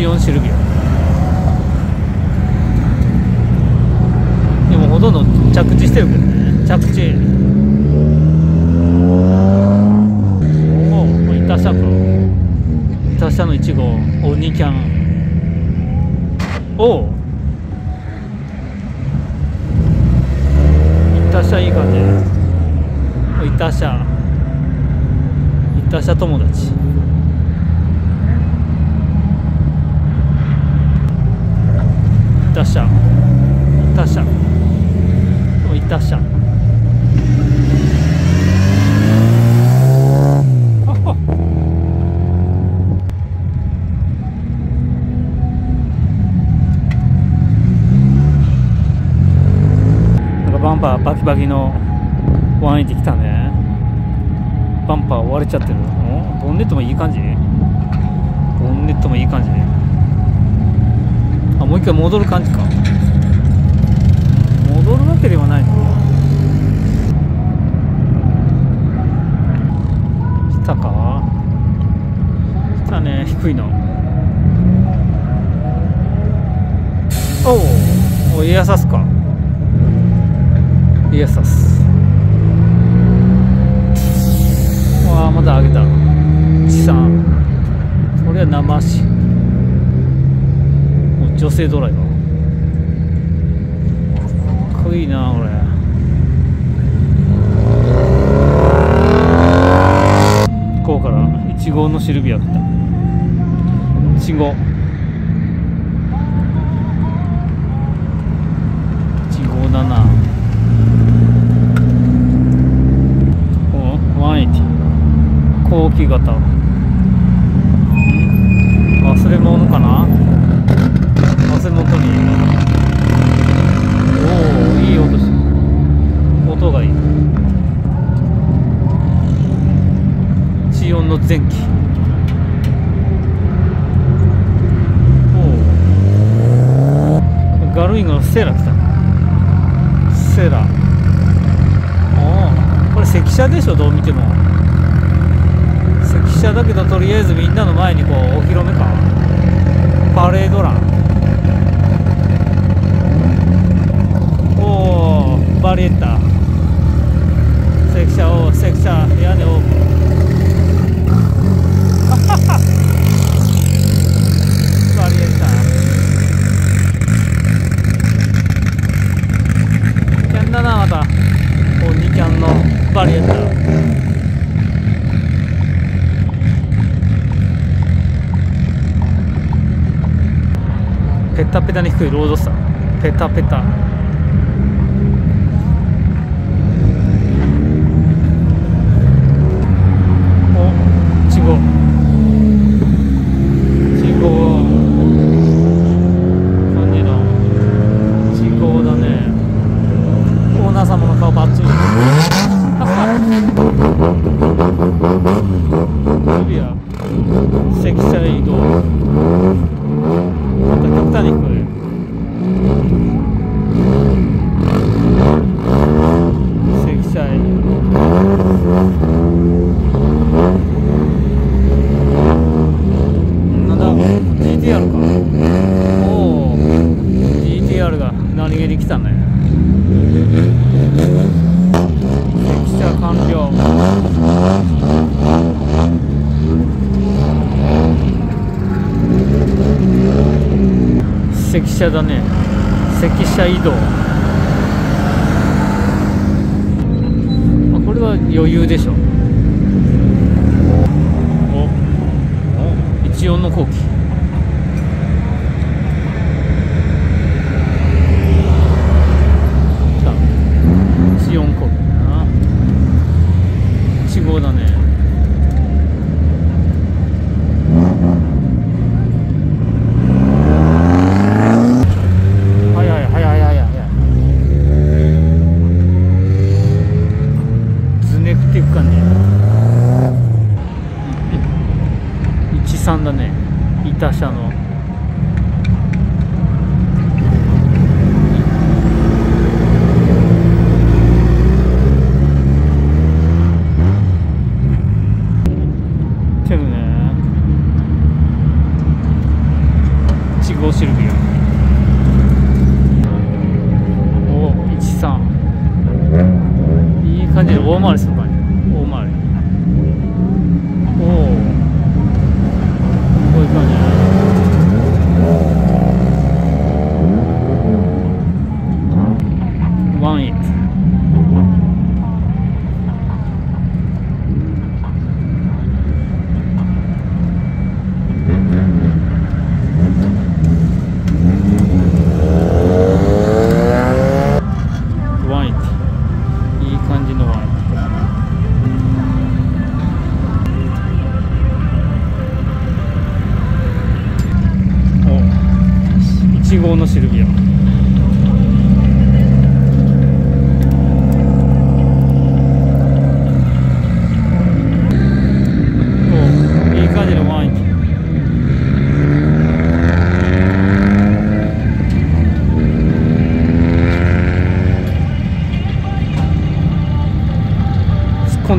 14シルビア。でもほとんど着地してるけどね。着地。おお板車か板車の1号お2キャン。おお板車いい感じ。お板車板車友達板車板車お板車ほほなんかバンパーバキバキの180来たね。バンパー割れちゃってる。おボンネットもいい感じ？ボンネットもいい感じ。あもう一回戻る感じか。戻るわけではないの。来たか？来たね。低いの。おおおエアサスか？エアサスわあまた上げた。地産。これは生足もう女性ドライバー。かっこいいなこれ。こうから1号のシルビア来た。1号1号だなお180後期型忘れ物かな？忘れ物に。おおいい音してる。音がいい。地温の前期。おおガルインのセーラ来た。セーラおおこれ赤車でしょ？どう見ても。車だけどとりあえずみんなの前にこうお披露目かパレードランおおバリエッタ赤車を赤車屋根をバリエッタキャンだなまたお2キャンのバリエッタペタペタに低いロードスター。ペタペタお1号1号感じの1号だねオーナー様の顔バッチリルビア積載移動また極端に低い積載なんだ GTR かおお GTR が何気に来たね積載完了。赤車だね。赤車移動。まあこれは余裕でしょ。お。お14の後期。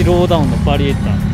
ローダウンのバリエーター。